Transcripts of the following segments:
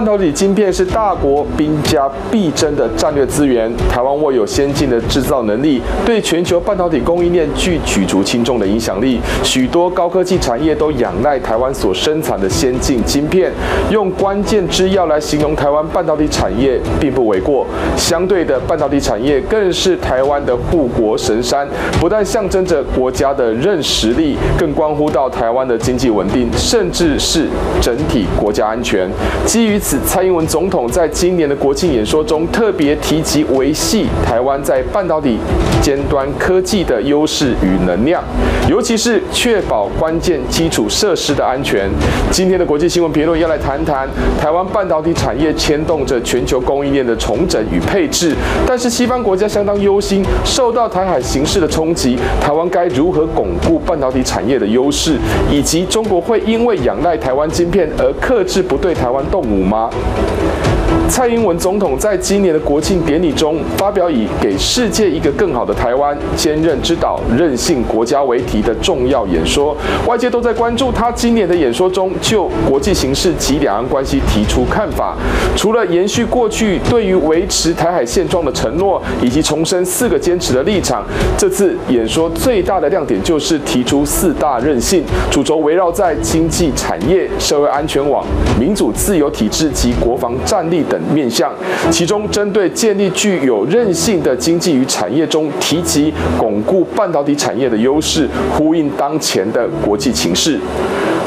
半导体晶片是大国兵家必争的战略资源，台湾握有先进的制造能力，对全球半导体供应链具举足轻重的影响力。许多高科技产业都仰赖台湾所生产的先进晶片，用关键之要来形容台湾半导体产业并不为过。相对的，半导体产业更是台湾的护国神山，不但象征着国家的韧实力，更关乎到台湾的经济稳定，甚至是整体国家安全。基于此，蔡英文总统在今年的国庆演说中特别提及维系台湾在半导体尖端科技的优势与能量，尤其是确保关键基础设施的安全。今天的国际新闻评论要来谈谈台湾半导体产业牵动着全球供应链的重整与配置，但是西方国家相当忧心，受到台海形势的冲击，台湾该如何巩固半导体产业的优势，以及中国会因为仰赖台湾晶片而克制不对台湾动武吗？蔡英文总统在今年的国庆典礼中发表以“给世界一个更好的台湾，坚韧之岛，韧性国家”为题的重要演说，外界都在关注他今年的演说中就国际形势及两岸关系提出看法。除了延续过去对于维持台海现状的承诺，以及重申四个坚持的立场，这次演说最大的亮点就是提出四大韧性，主轴围绕在经济产业、社会安全网、民主自由体制及国防战力等。面向，其中针对建立具有韧性的经济与产业中提及巩固半导体产业的优势，呼应当前的国际情势。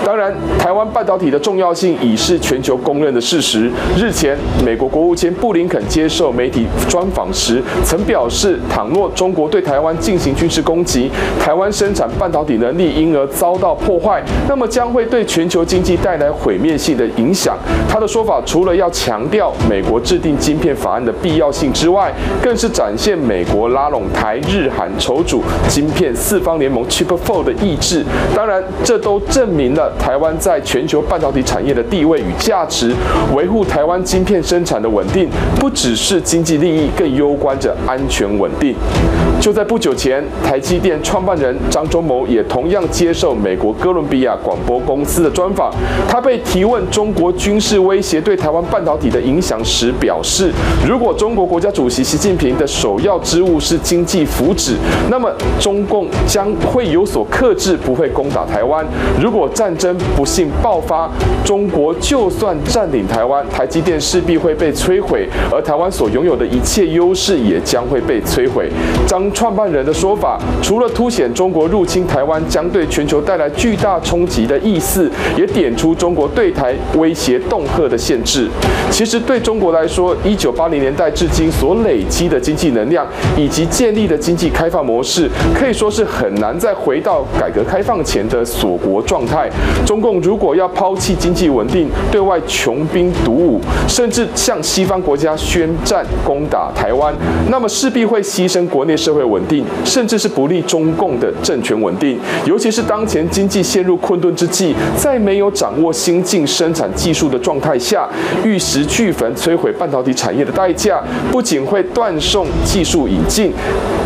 当然，台湾半导体的重要性已是全球公认的事实。日前，美国国务卿布林肯接受媒体专访时，曾表示，倘若中国对台湾进行军事攻击，台湾生产半导体能力因而遭到破坏，那么将会对全球经济带来毁灭性的影响。他的说法除了要强调美国制定晶片法案的必要性之外，更是展现美国拉拢台日韩筹组晶片四方联盟 Chip Four 的意志。当然，这都证明了。台湾在全球半导体产业的地位与价值，维护台湾晶片生产的稳定，不只是经济利益，更攸关着安全稳定。就在不久前，台积电创办人张忠谋也同样接受美国哥伦比亚广播公司的专访。他被提问中国军事威胁对台湾半导体的影响时，表示：如果中国国家主席习近平的首要之务是经济福祉，那么中共将会有所克制，不会攻打台湾。如果战不幸爆发，中国就算占领台湾，台积电势必会被摧毁，而台湾所拥有的一切优势也将会被摧毁。张创办人的说法，除了凸显中国入侵台湾将对全球带来巨大冲击的意思，也点出中国对台威胁恫吓的限制。其实对中国来说，一九八零年代至今所累积的经济能量以及建立的经济开放模式，可以说是很难再回到改革开放前的锁国状态。中共如果要抛弃经济稳定，对外穷兵黩武，甚至向西方国家宣战攻打台湾，那么势必会牺牲国内社会稳定，甚至是不利中共的政权稳定。尤其是当前经济陷入困顿之际，在没有掌握新进生产技术的状态下，玉石俱焚摧毁半导体产业的代价，不仅会断送技术引进，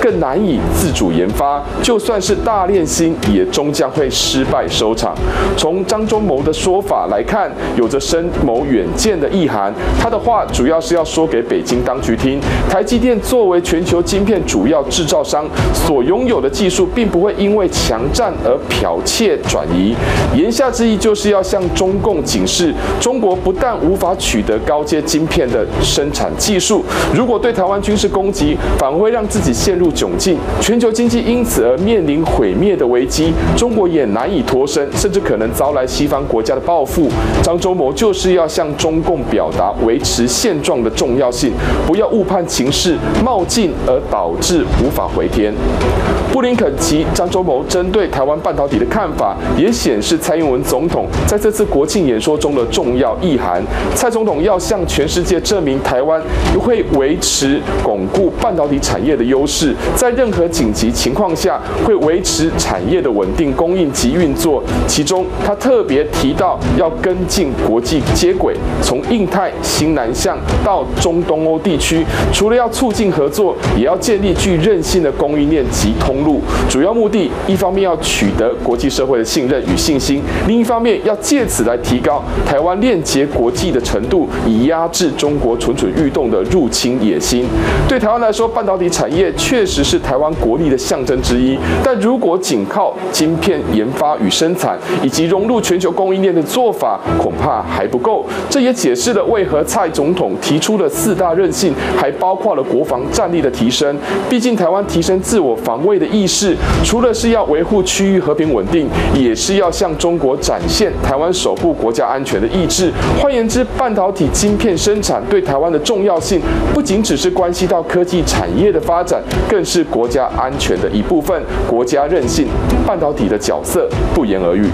更难以自主研发。就算是大炼心，也终将会失败收场。从张忠谋的说法来看，有着深谋远见的意涵。他的话主要是要说给北京当局听：台积电作为全球晶片主要制造商，所拥有的技术并不会因为强占而剽窃转移。言下之意就是要向中共警示：中国不但无法取得高阶晶片的生产技术，如果对台湾军事攻击，反而会让自己陷入窘境，全球经济因此而面临毁灭的危机，中国也难以脱身，甚至可能遭来西方国家的报复。张忠谋就是要向中共表达维持现状的重要性，不要误判情势，冒进而导致无法回天。布林肯及张忠谋针对台湾半导体的看法，也显示蔡英文总统在这次国庆演说中的重要意涵。蔡总统要向全世界证明，台湾会维持巩固半导体产业的优势，在任何紧急情况下会维持产业的稳定供应及运作。其中，他特别提到要跟进国际接轨，从印太、新南向到中东欧地区，除了要促进合作，也要建立具韧性的供应链及通路。主要目的，一方面要取得国际社会的信任与信心，另一方面要借此来提高台湾链接国际的程度，以压制中国蠢蠢欲动的入侵野心。对台湾来说，半导体产业确实是台湾国力的象征之一，但如果仅靠晶片研发与生产，以及融入全球供应链的做法，恐怕还不够。这也解释了为何蔡总统提出的四大韧性，还包括了国防战力的提升。毕竟台湾提升自我防卫的意识，除了是要维护区域和平稳定，也是要向中国展现台湾守护国家安全的意志。换言之，半导体晶片生产对台湾的重要性，不仅只是关系到科技产业的发展，更是国家安全的一部分。国家韧性，半导体的角色不言而喻。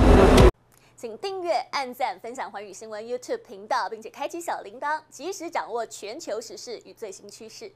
请订阅、按赞、分享环宇新闻 YouTube 频道，并且开启小铃铛，及时掌握全球时事与最新趋势。